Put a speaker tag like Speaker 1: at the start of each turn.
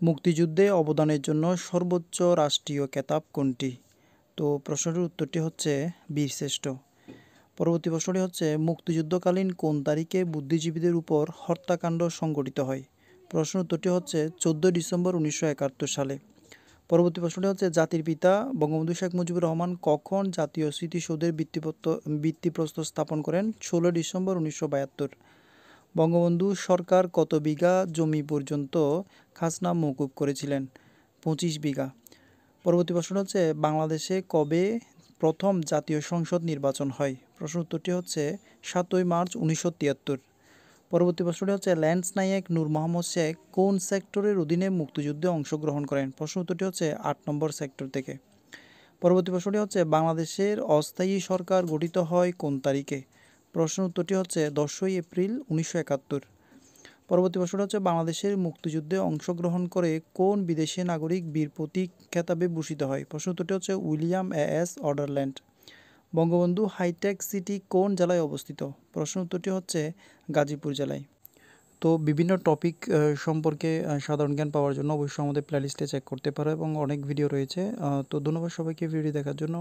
Speaker 1: মুক্তিযুদ্ধে অবদানের জন্য সর্বোচ্চ রাষ্ট্রীয় খেতাব কোনটি? তো প্রশ্নটির উত্তরটি হচ্ছে বীরশ্রেষ্ঠ পরবর্তী প্রশ্নটি হচ্ছে, মুক্তিযুদ্ধকালীন কোন তারিখে বুদ্ধিজীবীদের উপর হত্যাকাণ্ড সংঘটিত হয়? প্রশ্ন উত্তরটি হচ্ছে চোদ্দোই ডিসেম্বর উনিশশো একাত্তর সালে। পরবর্তী প্রশ্নটি হচ্ছে, জাতির পিতা বঙ্গবন্ধু শেখ মুজিবুর রহমান কখন জাতীয় স্মৃতিসৌধের ভিত্তিপত্র ভিত্তিপ্রস্তর স্থাপন করেন? ষোলো ডিসেম্বর উনিশশো বাহাত্তর বঙ্গবন্ধু সরকার কত বিঘা জমি পর্যন্ত খাজনা মৌকুব করেছিলেন? পঁচিশ বিঘা। পরবর্তী প্রশ্ন হচ্ছে, বাংলাদেশে কবে প্রথম জাতীয় সংসদ নির্বাচন হয়? প্রশ্ন উত্তরটি হচ্ছে, সাতই মার্চ উনিশশো তিয়াত্তর। পরবর্তী প্রশ্নটি হচ্ছে, ল্যান্স নায়েক নূর মোহাম্মদ শেখ কোন সেক্টরের অধীনে মুক্তিযুদ্ধে অংশগ্রহণ করেন? প্রশ্ন উত্তরটি হচ্ছে, আট নম্বর সেক্টর থেকে। পরবর্তী প্রশ্নটি হচ্ছে, বাংলাদেশের অস্থায়ী সরকার গঠিত হয় কোন তারিখে? প্রশ্ন উত্তরটি হচ্ছে দশই এপ্রিল উনিশশো একাত্তর। পরবর্তী প্রশ্নটা হচ্ছে, বাংলাদেশের মুক্তিযুদ্ধে অংশগ্রহণ করে কোন বিদেশি নাগরিক বীর প্রতীক খেতাবে ভূষিত হয়? প্রশ্ন উত্তরটি হচ্ছে William A S Ouderland. Bangabandhu hi-tech city কোন জেলায় অবস্থিত? প্রশ্ন উত্তরটি হচ্ছে গাজীপুর জেলায়। তো বিভিন্ন টপিক সম্পর্কে সাধারণ জ্ঞান পাওয়ার জন্য অবশ্যই আমাদের প্লেলিস্টে চেক করতে পারো এবং অনেক ভিডিও রয়েছে। তো ধন্যবাদ সবাইকে ভিডিও দেখার জন্য।